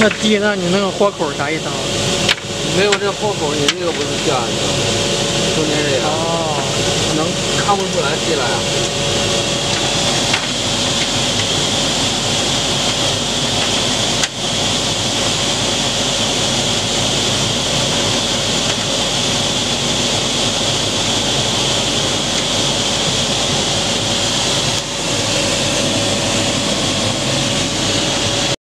那地那你那个豁口啥意思啊？没有这个豁口你这个不用下你知中间这个哦。能看不出来进来啊。